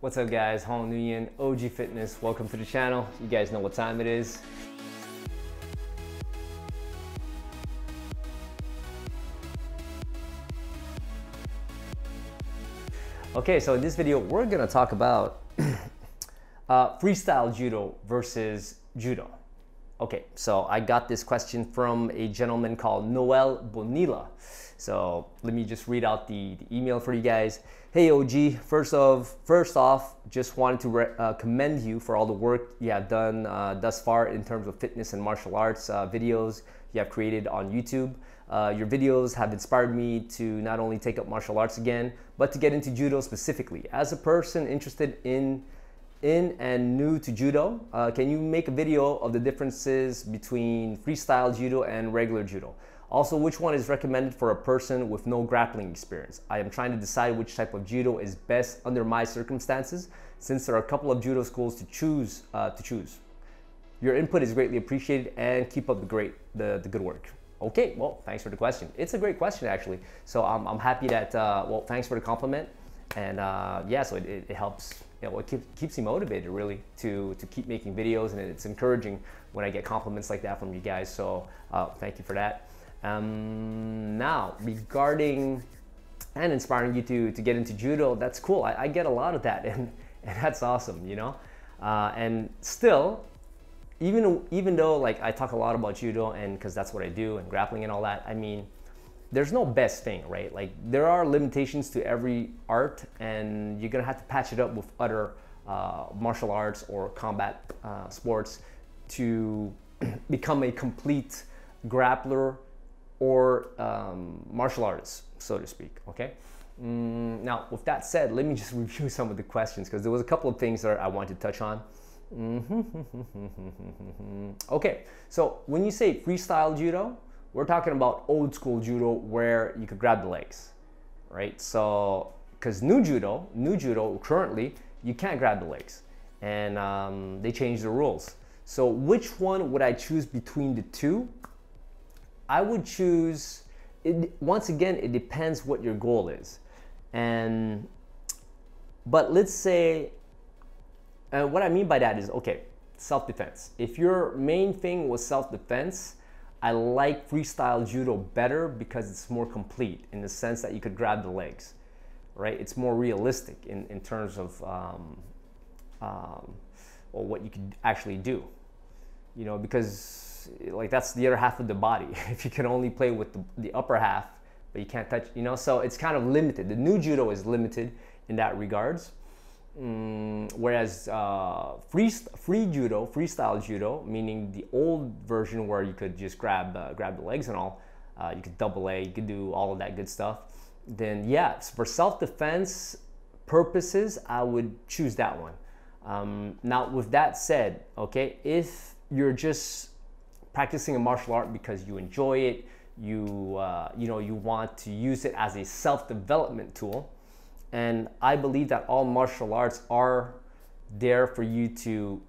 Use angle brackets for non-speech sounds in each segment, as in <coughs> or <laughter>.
What's up guys, Hong Nguyen, OG Fitness. Welcome to the channel. You guys know what time it is. Okay, so in this video, we're gonna talk about <clears throat> uh, freestyle judo versus judo. Okay, so I got this question from a gentleman called Noel Bonilla. So let me just read out the, the email for you guys. Hey OG, first of first off, just wanted to uh, commend you for all the work you have done uh, thus far in terms of fitness and martial arts uh, videos you have created on YouTube. Uh, your videos have inspired me to not only take up martial arts again, but to get into judo specifically. As a person interested in in and new to judo, uh, can you make a video of the differences between freestyle judo and regular judo? Also, which one is recommended for a person with no grappling experience? I am trying to decide which type of judo is best under my circumstances, since there are a couple of judo schools to choose. Uh, to choose. Your input is greatly appreciated, and keep up the great the, the good work. Okay, well, thanks for the question. It's a great question actually. So I'm, I'm happy that uh, well, thanks for the compliment, and uh, yeah, so it, it helps you know, it keeps, keeps me motivated really to, to keep making videos and it's encouraging when I get compliments like that from you guys. So uh, thank you for that. Um, now, regarding and inspiring you to, to get into judo, that's cool. I, I get a lot of that, <laughs> and, and that's awesome, you know? Uh, and still, even, even though like I talk a lot about judo and because that's what I do and grappling and all that, I mean, there's no best thing, right? Like there are limitations to every art, and you're gonna have to patch it up with other uh, martial arts or combat uh, sports to <clears throat> become a complete grappler or um, martial artist, so to speak. Okay. Mm, now, with that said, let me just <laughs> review some of the questions because there was a couple of things that I wanted to touch on. <laughs> okay, so when you say freestyle judo, we're talking about old school judo where you could grab the legs, right? So, because new judo, new judo currently, you can't grab the legs, and um, they changed the rules. So, which one would I choose between the two? I would choose, it, once again, it depends what your goal is. And, but let's say, and what I mean by that is, okay, self-defense. If your main thing was self-defense, I like freestyle judo better because it's more complete in the sense that you could grab the legs, right? It's more realistic in, in terms of um, um, or what you could actually do, you know, because like that's the other half of the body. <laughs> if you can only play with the, the upper half, but you can't touch, you know, so it's kind of limited. The new judo is limited in that regards. Mm, whereas uh, free free judo, freestyle judo, meaning the old version where you could just grab uh, grab the legs and all, uh, you could double A, you could do all of that good stuff. Then yeah, for self defense purposes, I would choose that one. Um, now with that said, okay, if you're just practicing a martial art because you enjoy it, you, uh, you know, you want to use it as a self-development tool. And I believe that all martial arts are there for you to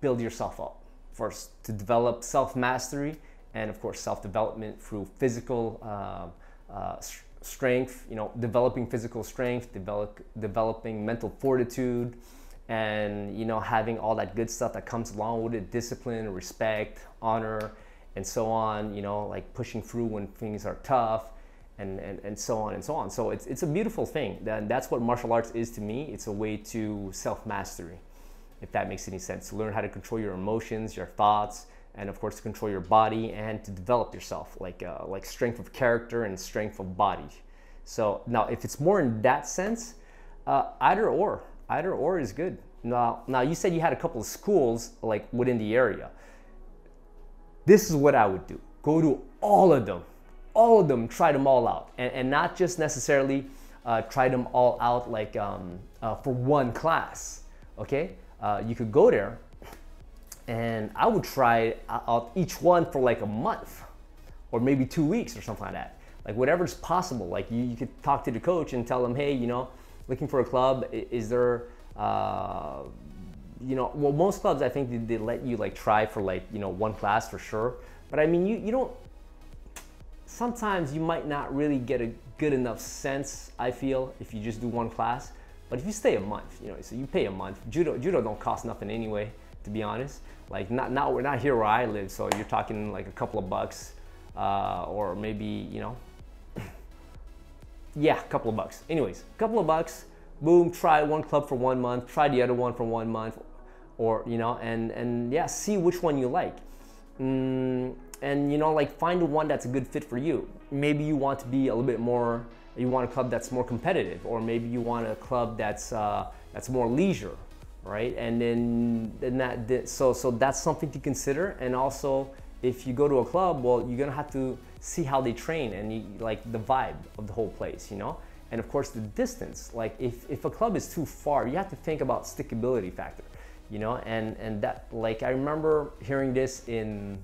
build yourself up. First, to develop self-mastery and of course self-development through physical uh, uh, strength, you know, developing physical strength, develop, developing mental fortitude, and you know having all that good stuff that comes along with it discipline respect honor and so on you know like pushing through when things are tough and, and, and so on and so on so it's, it's a beautiful thing and that's what martial arts is to me it's a way to self-mastery if that makes any sense to learn how to control your emotions your thoughts and of course to control your body and to develop yourself like uh, like strength of character and strength of body so now if it's more in that sense uh, either or Either or is good. Now, now you said you had a couple of schools like within the area. This is what I would do. Go to all of them. All of them, try them all out. And, and not just necessarily uh, try them all out like um, uh, for one class, okay? Uh, you could go there and I would try out each one for like a month or maybe two weeks or something like that. Like whatever's possible. Like you, you could talk to the coach and tell them, hey, you know, looking for a club, is there, uh, you know, well, most clubs I think they, they, let you like try for like, you know, one class for sure. But I mean, you, you don't, sometimes you might not really get a good enough sense, I feel, if you just do one class. But if you stay a month, you know, so you pay a month. Judo judo don't cost nothing anyway, to be honest. Like not not we're not here where I live, so you're talking like a couple of bucks, uh, or maybe you know, <coughs> yeah, a couple of bucks. Anyways, a couple of bucks. Boom, try one club for one month, try the other one for one month, or you know, and and yeah, see which one you like. Mm, and you know, like find the one that's a good fit for you. Maybe you want to be a little bit more. You want a club that's more competitive, or maybe you want a club that's uh, that's more leisure, right? And then then that so so that's something to consider. And also, if you go to a club, well, you're gonna have to see how they train and you, like the vibe of the whole place, you know. And of course, the distance. Like if if a club is too far, you have to think about stickability factor, you know. And and that like I remember hearing this in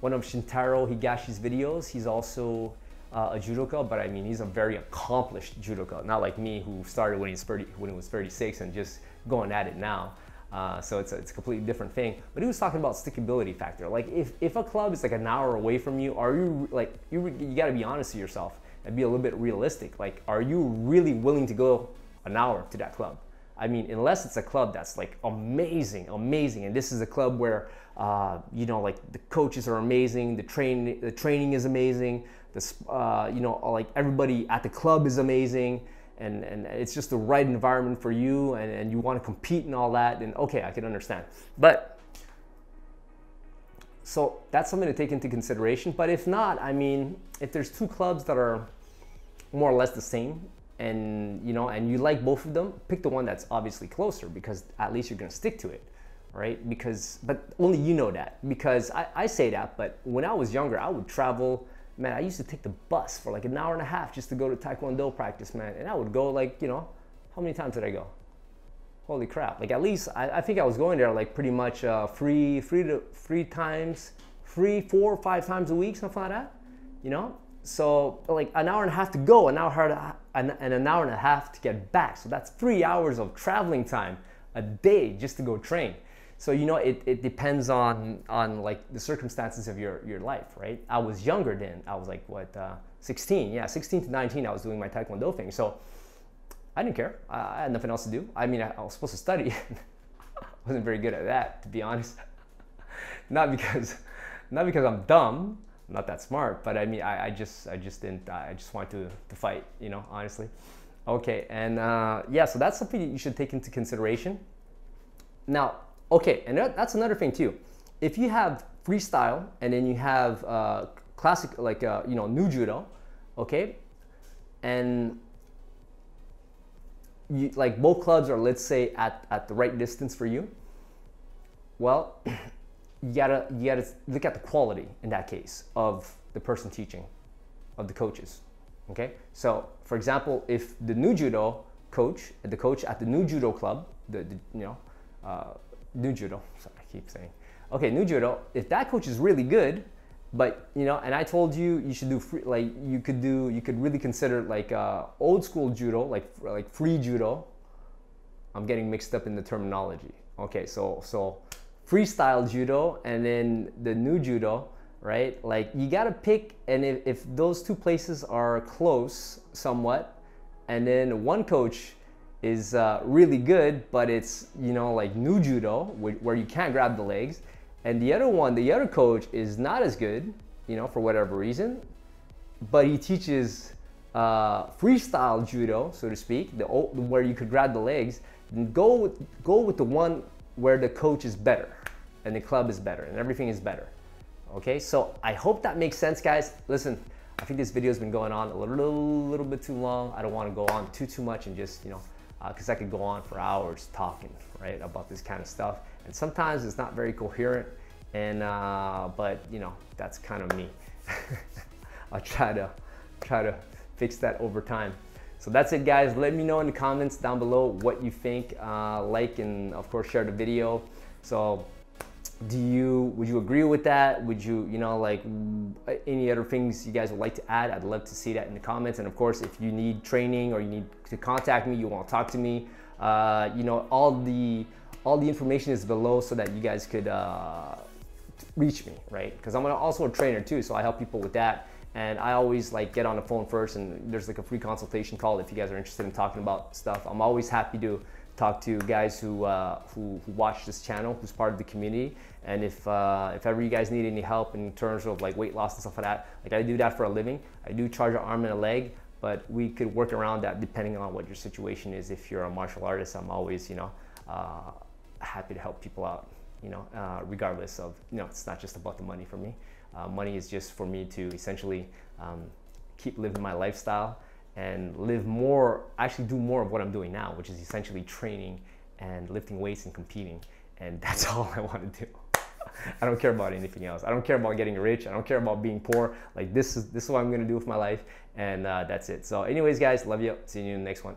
one of Shintaro Higashi's videos. He's also uh, a judoka, but I mean, he's a very accomplished judoka, not like me who started when he was 30, when he was 36 and just going at it now. Uh, so it's a, it's a completely different thing. But he was talking about stickability factor. Like if, if a club is like an hour away from you, are you like, you, you gotta be honest with yourself and be a little bit realistic. Like, are you really willing to go an hour to that club? I mean, unless it's a club that's like amazing, amazing, and this is a club where uh, you know, like the coaches are amazing, the train, the training is amazing, the uh, you know, like everybody at the club is amazing, and and it's just the right environment for you, and, and you want to compete and all that. And okay, I can understand, but. So that's something to take into consideration. But if not, I mean, if there's two clubs that are more or less the same, and you know, and you like both of them, pick the one that's obviously closer because at least you're gonna stick to it right? Because, but only you know that. Because I, I say that, but when I was younger, I would travel. Man, I used to take the bus for like an hour and a half just to go to Taekwondo practice, man. And I would go like, you know, how many times did I go? Holy crap! Like at least I, I think I was going there like pretty much uh, free, free to three times, free four or five times a week, something like that. You know, so like an hour and a half to go, an hour and an hour and a half to get back. So that's three hours of traveling time a day just to go train. So you know, it, it depends on on like the circumstances of your your life, right? I was younger then. I was like what, uh, 16? Yeah, 16 to 19. I was doing my taekwondo thing. So I didn't care. I, had nothing else to do. I mean, I, I was supposed to study. <laughs> I wasn't very good at that, to be honest. <laughs> not because not because I'm dumb. I'm not that smart, but I mean, I, I just I just didn't. I just wanted to to fight. You know, honestly. Okay, and uh, yeah, so that's something that you should take into consideration. Now, Okay, and that's another thing too. If you have freestyle and then you have uh, classic, like uh, you know, new judo, okay, and you, like both clubs are, let's say, at, at the right distance for you. Well, <clears throat> you gotta you gotta look at the quality in that case of the person teaching, of the coaches. Okay, so for example, if the new judo coach, the coach at the new judo club, the, the you know. Uh, new judo. Sorry, I keep saying. Okay, new judo. If that coach is really good, but you know, and I told you you should do free, like you could do, you could really consider like uh, old school judo, like like free judo. I'm getting mixed up in the terminology. Okay, so so freestyle judo and then the new judo, right? Like you gotta pick, and if, if those two places are close somewhat, and then one coach is uh, really good, but it's you know like new judo where you can't grab the legs, and the other one, the other coach is not as good, you know, for whatever reason, but he teaches uh, freestyle judo, so to speak, the where you could grab the legs. Go with, go with the one where the coach is better, and the club is better, and everything is better. Okay, so I hope that makes sense, guys. Listen. I think this video has been going on a little, little bit too long. I don't want to go on too, too much and just, you know, because uh, I could go on for hours talking, right, about this kind of stuff. And sometimes it's not very coherent, and uh, but you know that's kind of me. <laughs> I'll try to try to fix that over time. So that's it, guys. Let me know in the comments down below what you think. Uh, like and of course share the video. So do you would you agree with that? Would you you know like any other things you guys would like to add? I'd love to see that in the comments. And of course if you need training or you need to contact me you want to talk to me uh, you know all the all the information is below so that you guys could uh, reach me right? Because i'm also a trainer too so i help people with that. And I always like get on the phone first, and there's like a free consultation call if you guys are interested in talking about stuff. I'm always happy to talk to guys who, uh, who, who watch this channel, who's part of the community. And if, uh, if ever you guys need any help in terms of like weight loss and stuff like that, like I do that for a living. I do charge an arm and a leg, but we could work around that depending on what your situation is. If you're a martial artist, I'm always, you know, uh, happy to help people out, you know, uh, regardless of, you know, it's not just about the money for me. Uh, money is just for me to essentially um, keep living my lifestyle and live more, actually do more of what I'm doing now, which is essentially training and lifting weights and competing. And <laughs> that's all I want to do. I don't care about anything else. I don't care about getting rich. I don't care about being poor. Like this is this is what I'm gonna do with my life, and uh, that's it. So, anyways, guys, love you. See you in the next one.